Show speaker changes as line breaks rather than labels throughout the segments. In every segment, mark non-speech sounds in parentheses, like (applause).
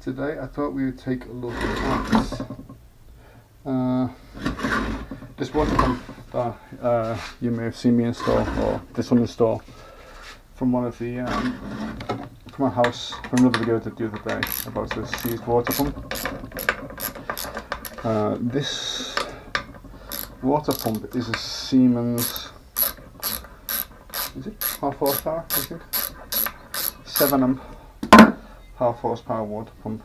today I thought we would take a look at uh, this water pump that uh, you may have seen me install or this one install from one of the um, from a house from another video I did the other day about the seized water pump. Uh, this water pump is a Siemens is it half horsepower I think? 7 amp half horsepower water pump.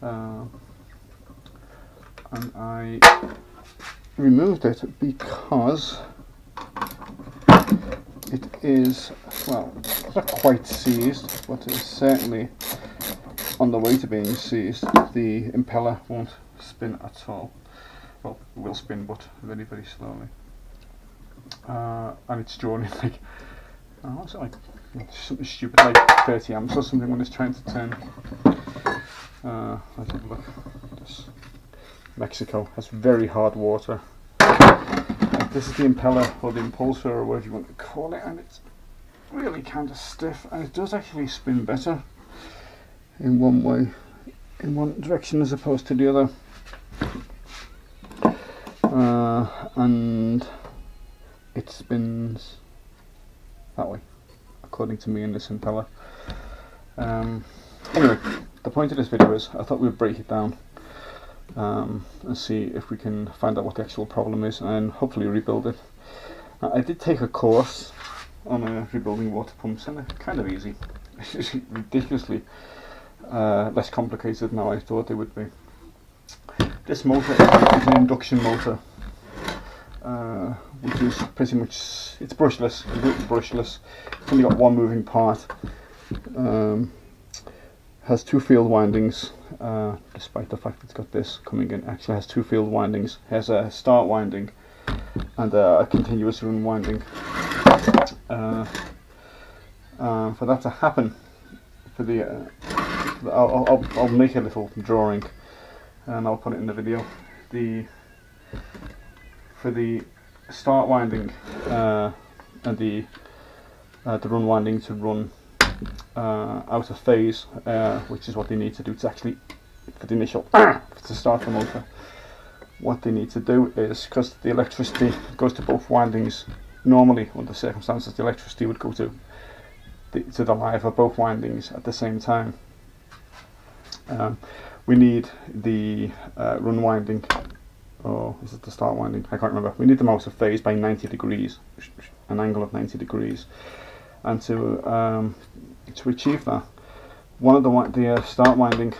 Uh, and I removed it because it is, well, it's not quite seized, but it's certainly on the way to being seized. The impeller won't spin at all. Well, it will spin, but very, very slowly. Uh, and it's drawing like, oh, what's it like something stupid like 30 amps or something when it's trying to turn. Uh, have a look. This Mexico has very hard water. this is the impeller or the impulsor or whatever you want to call it, and it's really kind of stiff, and it does actually spin better in one way, in one direction as opposed to the other. Uh, and it spins that way according to me in this impeller. Um, anyway, the point of this video is I thought we'd break it down um, and see if we can find out what the actual problem is and hopefully rebuild it. I did take a course on uh, rebuilding water pumps and they're kind of easy. (laughs) It's ridiculously uh, less complicated than I thought they would be. This motor is an induction motor uh, which is pretty much it's brushless, completely brushless. It's only got one moving part. Um, has two field windings, uh, despite the fact it's got this coming in. Actually, has two field windings. Has a start winding and a continuous run winding. Uh, uh, for that to happen, for the, uh, I'll, I'll, I'll make a little drawing and I'll put it in the video. The for the start winding uh, and the uh, the run winding to run uh, out of phase, uh, which is what they need to do to actually for the initial (coughs) to start the motor. What they need to do is because the electricity goes to both windings. Normally, under circumstances, the electricity would go to the, to the live of both windings at the same time. Um, we need the uh, run winding or is it the start winding? I can't remember. We need them out of phase by 90 degrees, an angle of 90 degrees. And to um, to achieve that, one of the the uh, start winding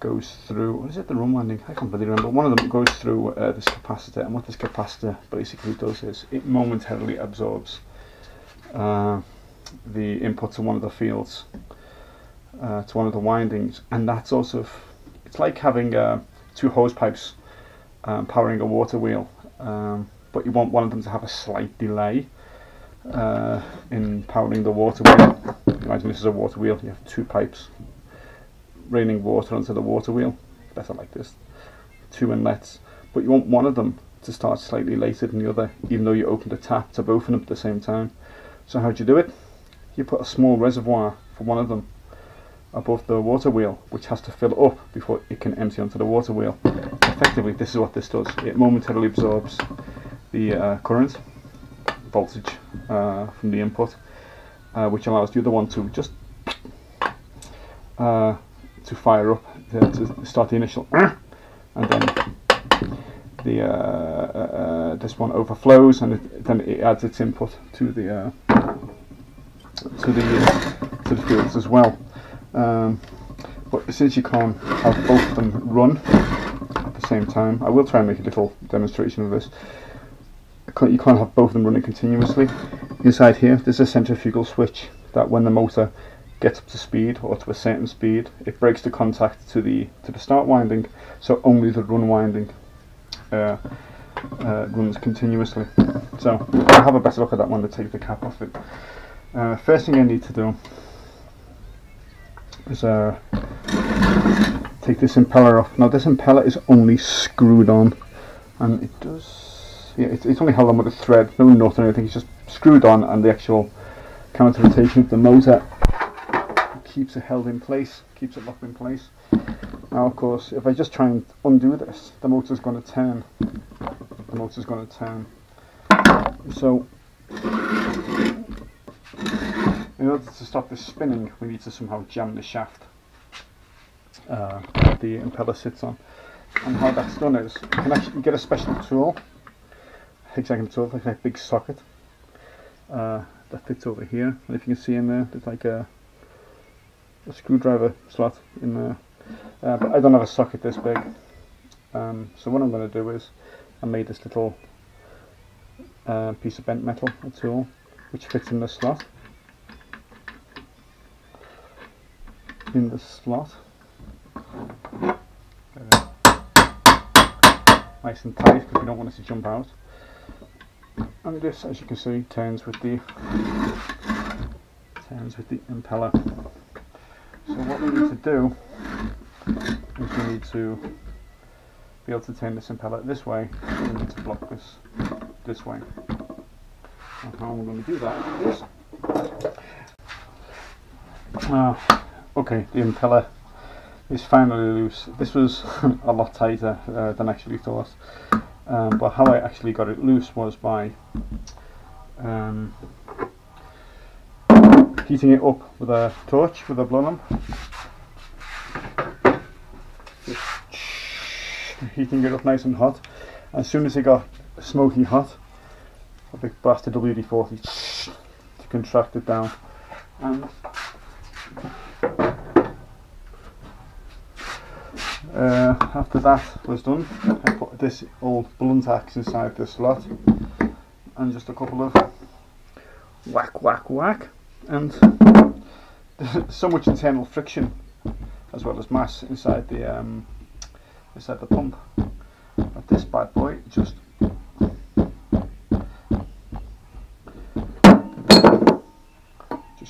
goes through, what is it, the run winding? I can't really remember. One of them goes through uh, this capacitor, and what this capacitor basically does is it momentarily absorbs uh, the input to one of the fields, uh, to one of the windings, and that's also, it's like having a two hose pipes um, powering a water wheel um, but you want one of them to have a slight delay uh, in powering the water wheel. Imagine this is a water wheel, you have two pipes raining water onto the water wheel, better like this, two inlets, but you want one of them to start slightly later than the other even though you open the tap to both of them at the same time. So how do you do it? You put a small reservoir for one of them above the water wheel which has to fill up before it can empty onto the water wheel. Effectively this is what this does, it momentarily absorbs the uh, current voltage uh, from the input uh, which allows the other one to just uh, to fire up to, to, start the initial (clears throat) and then the uh, uh, this one overflows and it, then it adds its input to the to the to the fields as well. Um, but since you can't have both of them run at the same time, I will try and make a little demonstration of this. You can't have both of them running continuously. Inside here, there's a centrifugal switch that when the motor gets up to speed or to a certain speed, it breaks the contact to the to the start winding, so only the run winding uh, uh, runs continuously. So I'll have a better look at that when I take the cap off it. Uh, first thing I need to do is uh, take this impeller off. Now this impeller is only screwed on and it does, yeah, it's, it's only held on with a thread, no nut or anything, it's just screwed on and the actual counter rotation of the motor keeps it held in place, keeps it locked in place. Now of course if I just try and undo this, the motor's going to turn. The motor's going to turn. So in order to stop this spinning we need to somehow jam the shaft uh, that the impeller sits on. And how that's done is you can actually get a special tool, hexagon tool, like a big socket uh, that fits over here. And if you can see in there, there's like a, a screwdriver slot in there. Uh, but I don't have a socket this big. Um, so what I'm going to do is I made this little uh, piece of bent metal, a tool, which fits in the slot. In the slot. Nice and tight because we don't want it to jump out. And this, as you can see, turns with the turns with the impeller. So what we need to do is we need to be able to turn this impeller this way. Need to block this this way. And how I'm going to do that is uh, okay, the impeller is finally loose. This was (laughs) a lot tighter uh, than I actually thought. Um, but how I actually got it loose was by um, heating it up with a torch, with a blow lamp. heating it up nice and hot. As soon as it got smoky hot, a big blasted WD-40 (sniffs) to contract it down. And uh, after that was done, I put this old blunt axe inside the slot and just a couple of whack, whack, whack, and (laughs) so much internal friction as well as mass inside the um, inside the pump. But this bad boy just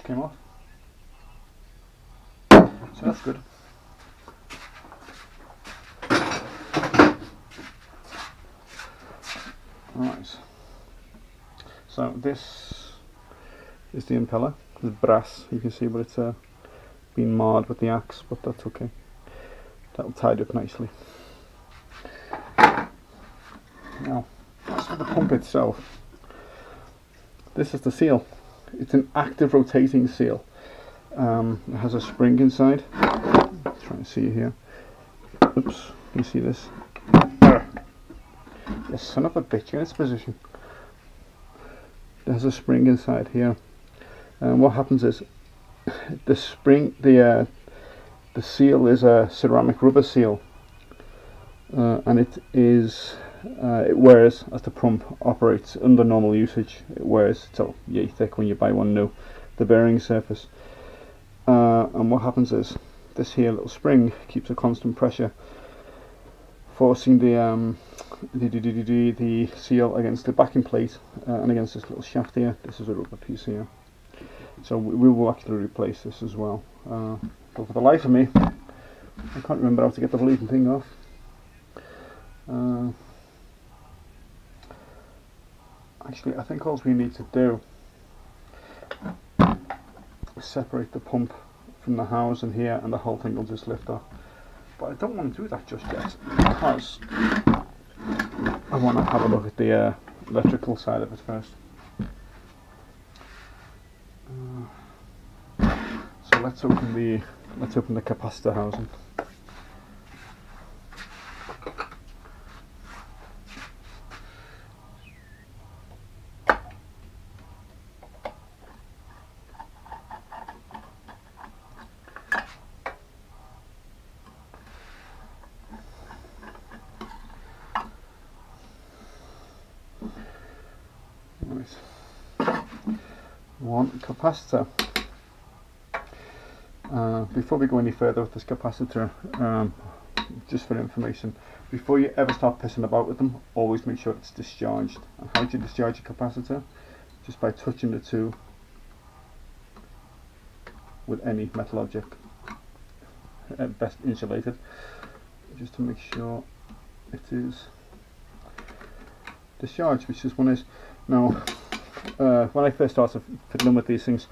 came off. So that's good. Right. So this is the impeller. It's brass, you can see, but it's uh, been marred with the axe, but that's okay. That'll tidy up nicely. Now, as for the pump itself, this is the seal. It's an active rotating seal. Um, it has a spring inside. Try and see here. Oops, you see this? The son of a bitch in its position. There's a spring inside here. And what happens is the spring, the uh, the seal is a ceramic rubber seal, uh, and it is uh, it wears as the pump operates under normal usage. It wears so yay thick when you buy one new. The bearing surface, uh, and what happens is this here little spring keeps a constant pressure, forcing the um, the, the, the, seal against the backing plate uh, and against this little shaft here. This is a rubber piece here. So we, we will actually replace this as well. Uh, but for the life of me, I can't remember how to get the bleeding thing off. Uh, actually, I think all we need to do is separate the pump from the housing here and the whole thing will just lift off. But I don't want to do that just yet because I want to have a look at the uh, electrical side of it first. Uh, so let's open the let's open the capacitor housing. One capacitor. Uh, before we go any further with this capacitor, um, just for information, before you ever start pissing about with them, always make sure it's discharged. And how do you discharge a capacitor? Just by touching the two with any metal object, best insulated, just to make sure it is discharged, which this one is. Now, uh, when I first started fiddling with these things,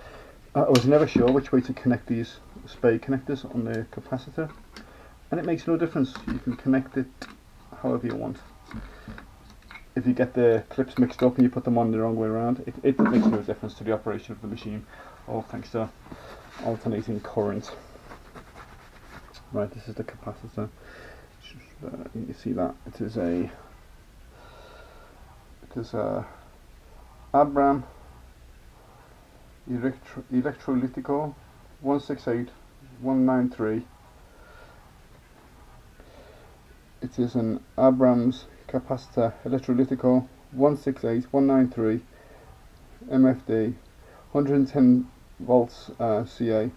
I was never sure which way to connect these spade connectors on the capacitor. And it makes no difference. You can connect it however you want. If you get the clips mixed up and you put them on the wrong way around it, it makes no difference to the operation of the machine all thanks to alternating current. Right this is the capacitor. Uh, you see that. It is a it is a Abram Electro Electrolitico 168 193 it is an Abrams capacitor Electrolitico 168 193 MFD 110 volts uh, CA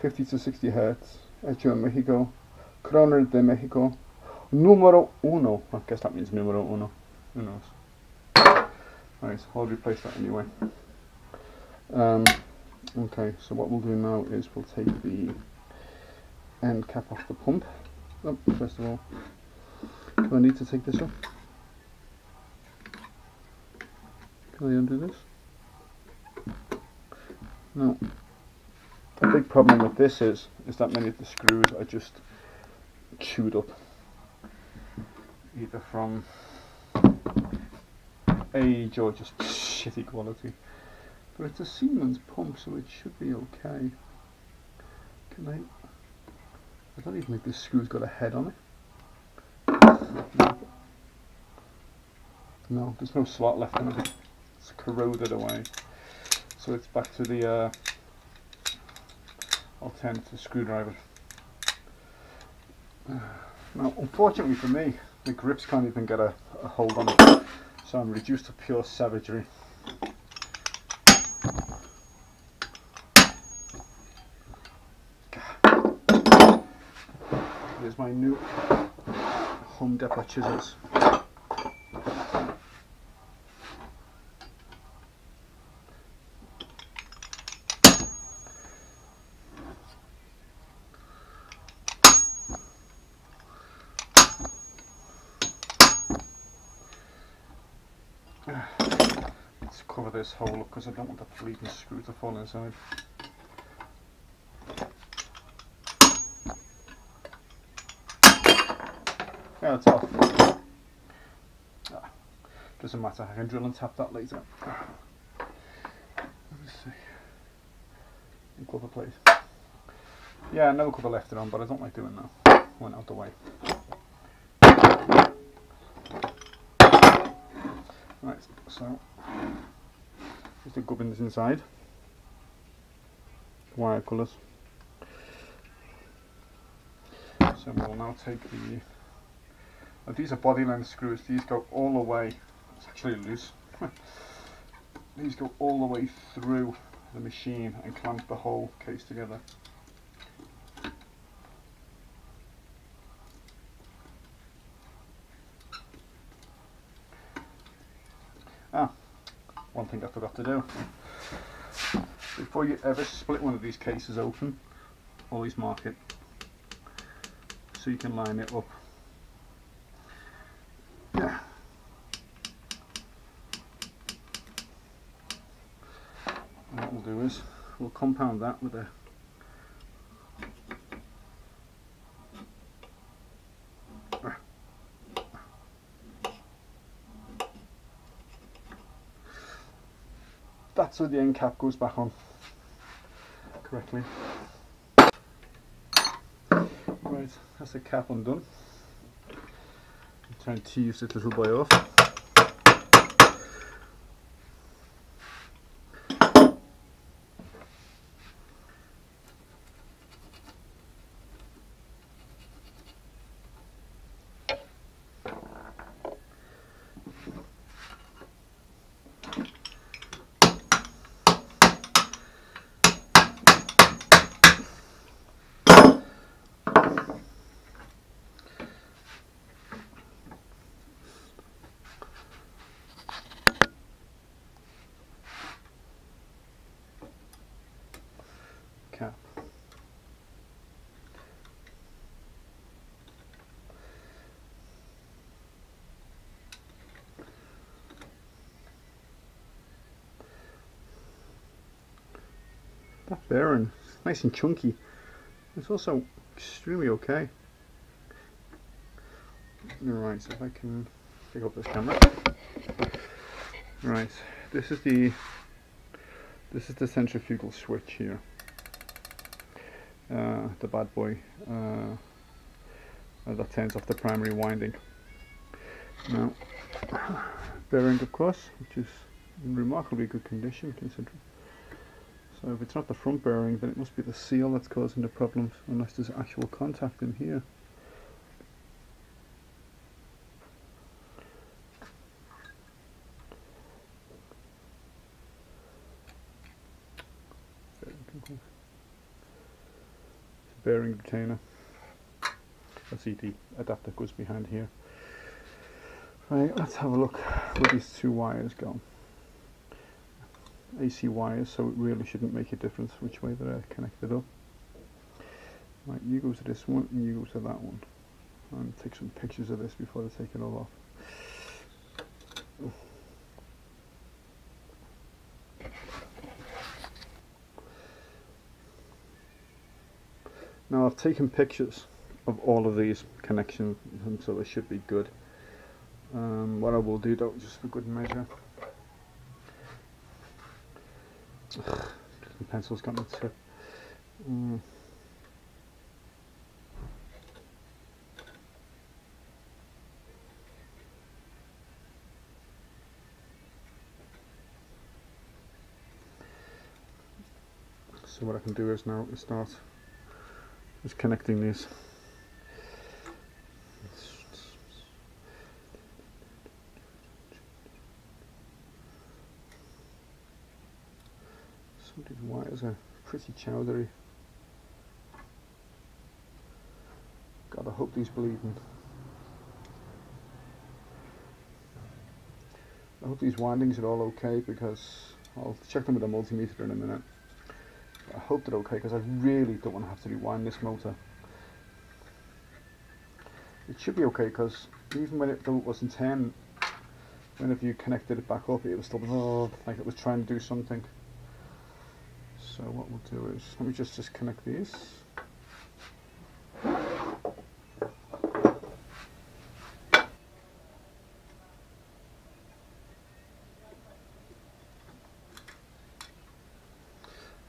50 to 60 hertz hecho en Mexico Croner de Mexico Numero uno. I guess that means numero uno. Who knows? Right, so I'll replace that anyway. Um, okay, so what we'll do now is we'll take the end cap off the pump. Oh, first of all, do I need to take this off? Can I undo this? No. The big problem with this is, is that many of the screws are just chewed up either from age or just shitty quality. But it's a Siemens pump, so it should be okay. Can I? I don't even think this screw's got a head on it. No, there's no slot left in it. It's corroded away. So it's back to the uh, alternative screwdriver. (sighs) Now, unfortunately for me, the grips can't even get a, a hold on it, so I'm reduced to pure savagery. Here's my new Home Depot chisels. Let's cover this hole up because I don't want the bleeding screw to fall inside. Yeah, it's off. Ah, doesn't matter, I can drill and tap that later. Let me see. In cover place. Yeah, no cover left it on, but I don't like doing that. Went out the way. Right, so just the gubbins inside. Wire colours. So we'll now take the now these are body length screws, these go all the way, it's actually loose, (laughs) these go all the way through the machine and clamp the whole case together. Ah, one thing I forgot to do. Before you ever split one of these cases open, always mark it so you can line it up yeah. And what we'll do is we'll compound that with a that's where the end cap goes back on correctly. Right, that's the cap undone. Trying to use this little boy off. cap. Bearing, nice and chunky. It's also extremely okay. Right, so if I can pick up this camera. Right, this is the this is the centrifugal switch here. Uh, the bad boy uh, that turns off the primary winding. Now, bearing of course, which is in remarkably good condition considering. So if it's not the front bearing, then it must be the seal that's causing the problems, unless there's actual contact in here. bearing retainer. A CT adapter goes behind here. Right, let's have a look where these two wires go. AC wires, so it really shouldn't make a difference which way they're connected up. Right, you go to this one and you go to that one. And take some pictures of this before they take it all off. Now I've taken pictures of all of these connections so they should be good. Um, what I will do though, just for good measure, the pencil's got no tip. Mm. So what I can do is now start just connecting these. Some of these wires are pretty chowdery. God, I hope these bleeding. I hope these windings are all okay because I'll check them with a multimeter in a minute. I hope they're okay because I really don't want to have to rewind this motor. It should be okay because even when it wasn't 10, whenever you connected it back up it was still like it was trying to do something. So what we'll do is, let me just disconnect this.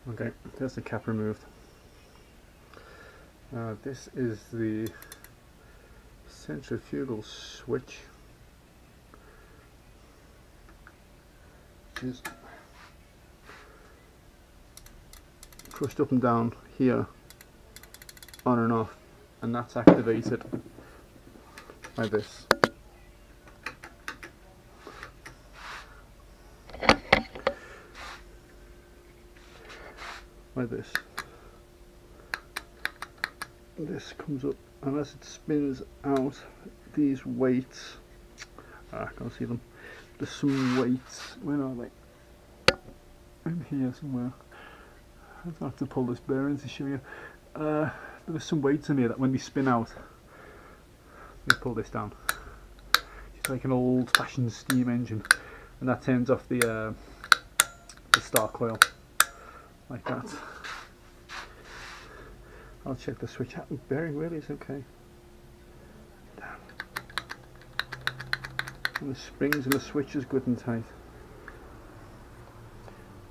Okay, there's the cap removed. Uh, this is the centrifugal switch. Which is pushed up and down here on and off and that's activated by this. like this. This comes up and as it spins out, these weights, ah, I can't see them, there's some weights, where are they? In here somewhere. (laughs) I have to pull this bearing to show you. Uh, there's some weight in here that when they spin out, let me pull this down. It's like an old fashioned steam engine and that turns off the, uh, the start coil like that. I'll check the switch out. Bearing really is okay. Damn. And the springs and the switch is good and tight.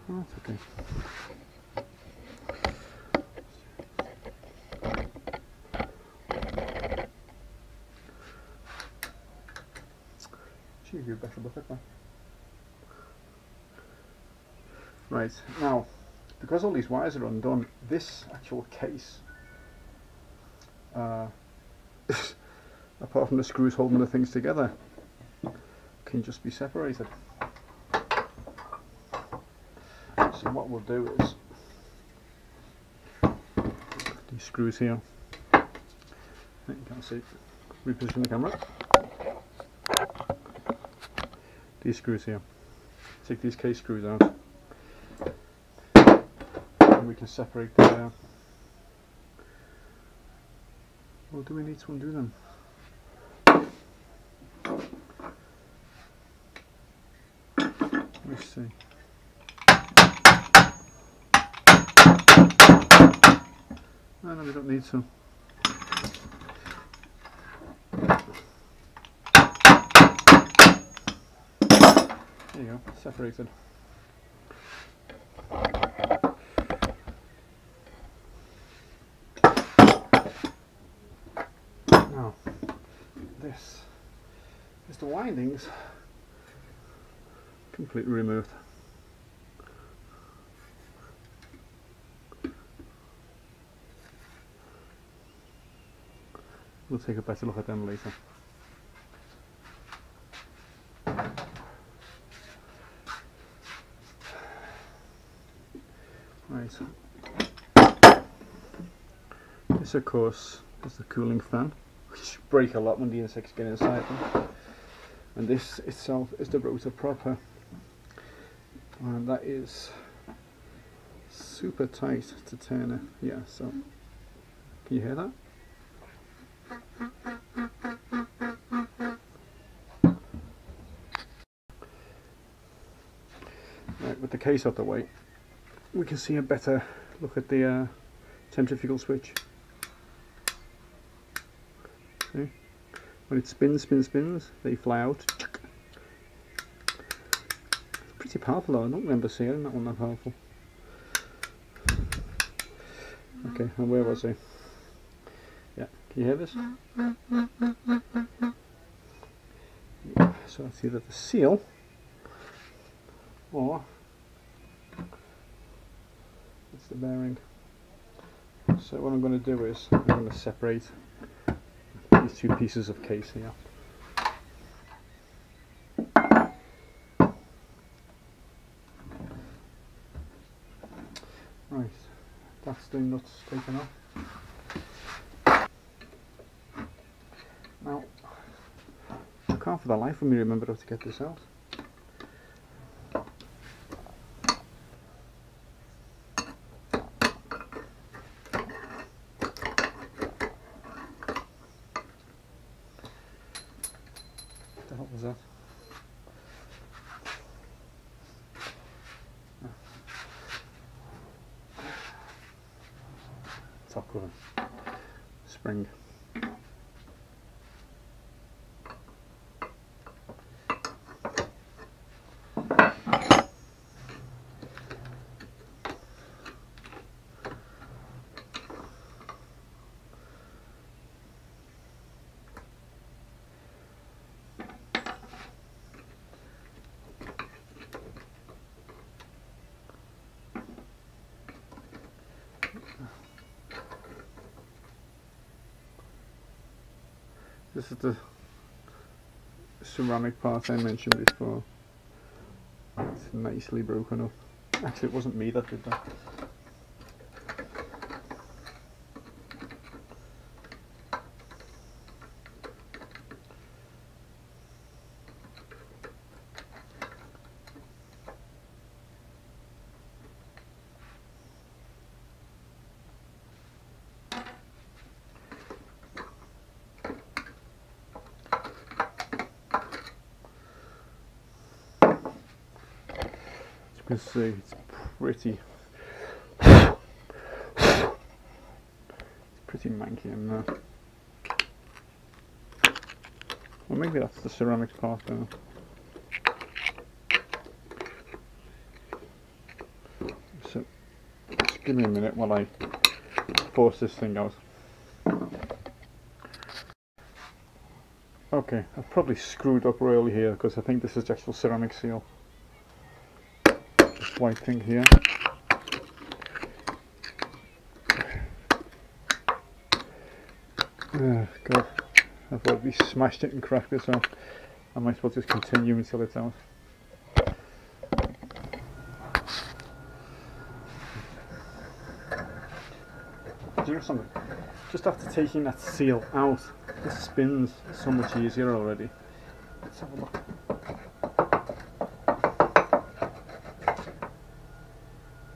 That's okay. That. Right, now because all these wires are undone, this actual case, uh, (laughs) apart from the screws holding the things together, can just be separated. So what we'll do is, these screws here, you can't see, reposition the camera, these screws here, take these case screws out and we can separate the. Well, do we need to undo them? Let's see. No, no, we don't need to. Go, separated. Now, this is the windings completely removed. We'll take a better look at them later. Right. This of course is the cooling fan, which break a lot when the insects get inside them. And this itself is the rotor proper. And that is super tight to turn it. Yeah, so can you hear that? Right, with the case out the way, we can see a better look at the uh, centrifugal switch. See? When it spins, spins, spins, they fly out. Pretty powerful though, I don't remember seeing that one that powerful. Okay, and where was I? Yeah, can you hear this? Yeah, so it's either the seal or it's the bearing. So what I'm going to do is I'm going to separate these two pieces of case here. Right, that's the nuts taken off. Now, I can't for the life of me remember how to get this out. What the hell was that? Top cover. Spring. This is the ceramic part I mentioned before. It's nicely broken up. Actually, it wasn't me that did that. Can see, it's pretty, it's pretty manky in there. Well, maybe that's the ceramics part there. So, just give me a minute while I force this thing out. Okay, I've probably screwed up royally here because I think this is the actual ceramic seal thing here. Oh, God, I've already smashed it and cracked it, so I might as well just continue until it's out. Do you know something? Just after taking that seal out, it spins so much easier already. Let's have a look. There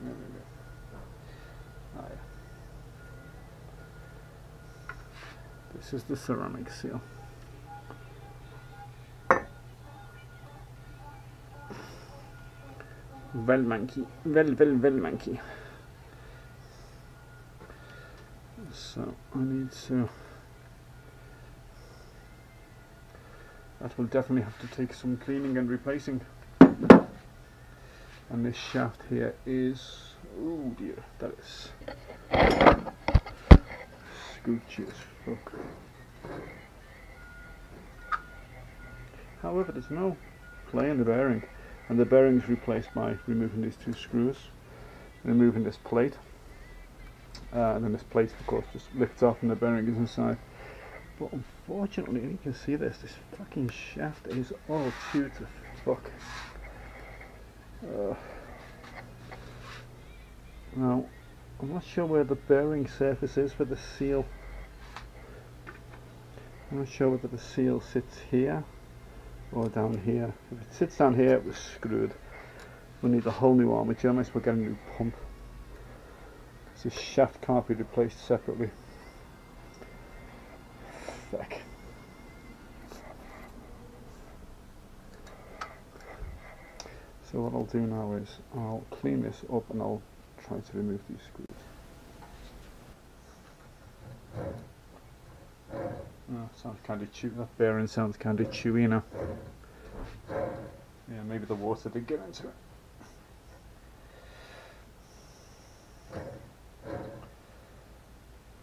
we go. Ah, yeah. This is the ceramic seal. Well monkey, Well, well, well monkey. So I need to. That will definitely have to take some cleaning and replacing. And this shaft here is. Oh dear, that is. However, there's no play in the bearing, and the bearing is replaced by removing these two screws, removing this plate, uh, and then this plate, of course, just lifts off and the bearing is inside. But unfortunately, you can see this, this fucking shaft is all chewed to fuck. Uh, now, I'm not sure where the bearing surface is for the seal. I'm not sure whether the seal sits here or down here. If it sits down here, it was screwed. We need a whole new armature, as well get a new pump. This shaft can't be replaced separately. Fuck. So what I'll do now is I'll clean this up and I'll try to remove these screws. Oh, sounds kind of chewy. That bearing sounds kind of chewy now. Yeah, maybe the water did get into it.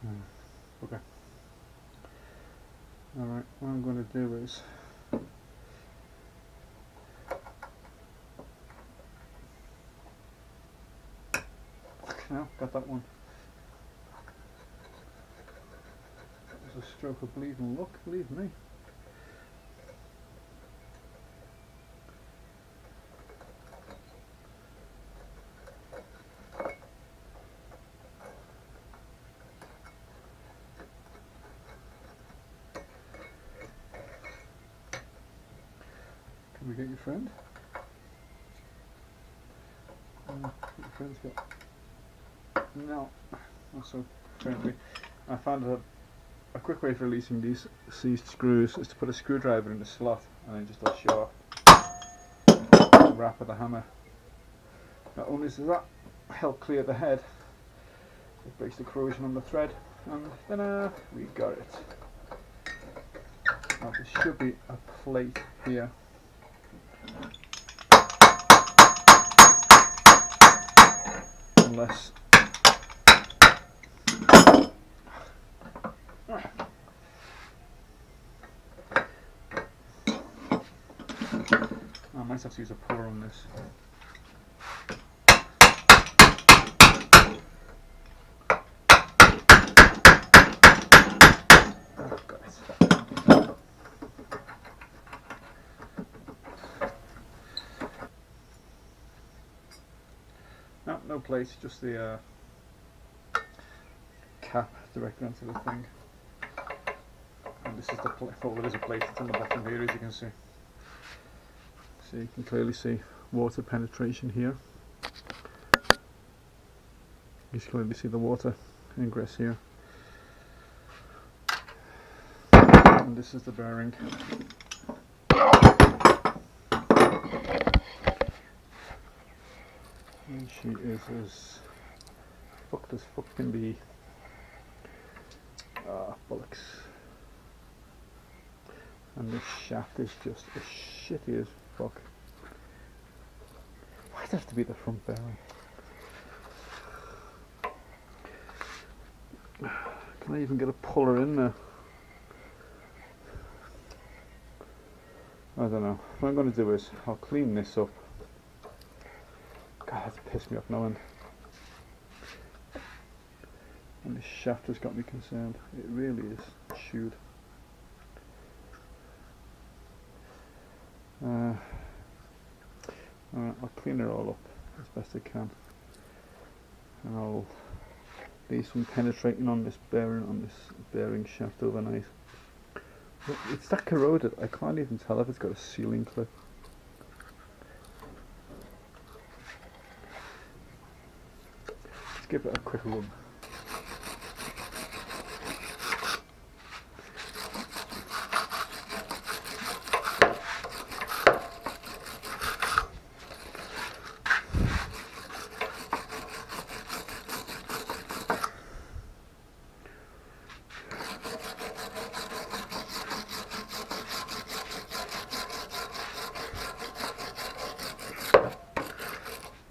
Hmm, Okay. Alright, what I'm going to do is now got that one. That was a stroke of bleeding luck, believe me. Can we get your friend? Uh, your friend's got no, so friendly. I found a quick way for releasing these seized screws is to put a screwdriver in the slot and then just let off. Wrap with a hammer. Not only does that help clear the head, it breaks the corrosion on the thread, and then uh, we got it. Now there should be a plate here. Unless I might have to use a puller on this. Oh. No, no plate, just the uh, cap directly onto the thing. And this is the plate, well there is a plate, on the bottom here as you can see. So you can clearly see water penetration here. You can clearly see the water ingress here. And this is the bearing. And she is as fucked as fuck can be. Ah, bollocks. And this shaft is just as shitty as fuck. Why does it have to be the front bearing? Can I even get a puller in there? I don't know. What I'm going to do is I'll clean this up. God, that's pissed me off no end. And this shaft has got me concerned. It really is chewed. Uh, I'll clean it all up as best I can. And I'll leave some penetrating on this bearing, on this bearing shaft overnight. But it's that corroded, I can't even tell if it's got a sealing clip. Let's give it a quick run.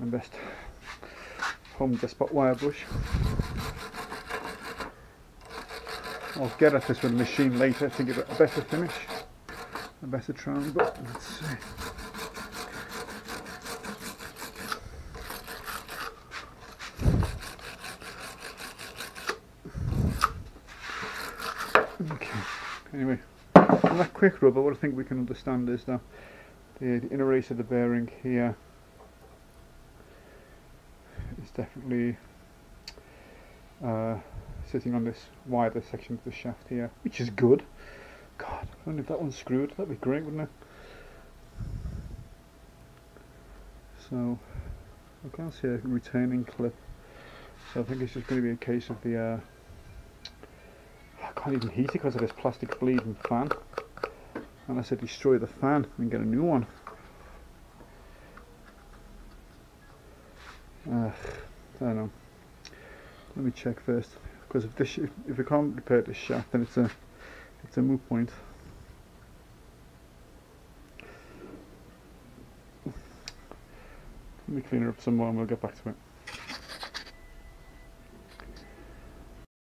my best home despot wire brush. I'll get at this with a machine later to give it a better finish, a better try, but let's see. Okay, anyway, from that quick rubber, what I think we can understand is that the, inner race of the bearing here definitely uh, sitting on this wider section of the shaft here, which is good. God, I wonder if that one's screwed, that'd be great, wouldn't it? So, I can't see a retaining clip, so I think it's just going to be a case of the uh, I can't even heat it because of this plastic bleeding fan. Unless I said destroy the fan and get a new one. Uh, I don't know. Let me check first. Because if this, if, if we can't repair this shaft, then it's a, it's a moot point. Let me clean her up some more and we'll get back to it.